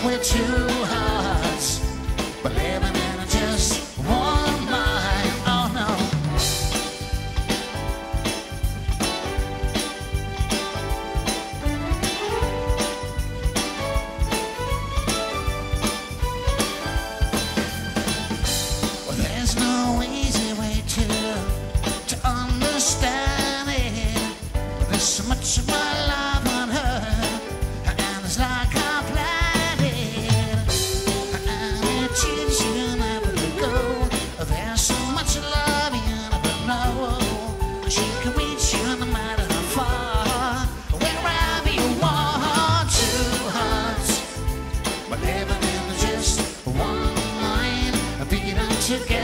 We're two hearts, but living in just one mind. Oh no. Well, there's no easy way to to understand it. There's so much about together.